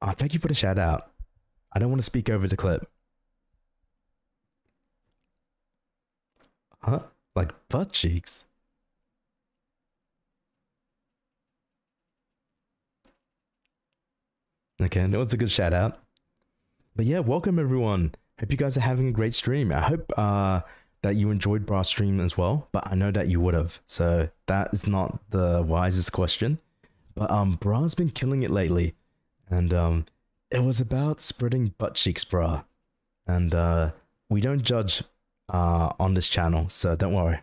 Oh, thank you for the shout out. I don't want to speak over the clip. Huh? Like butt cheeks? Okay, that was a good shout out. But yeah, welcome everyone. Hope you guys are having a great stream. I hope uh, that you enjoyed Bra's stream as well, but I know that you would have. So that is not the wisest question. But um, Bra's been killing it lately, and um, it was about spreading butt cheeks, Bra. And uh, we don't judge uh on this channel, so don't worry.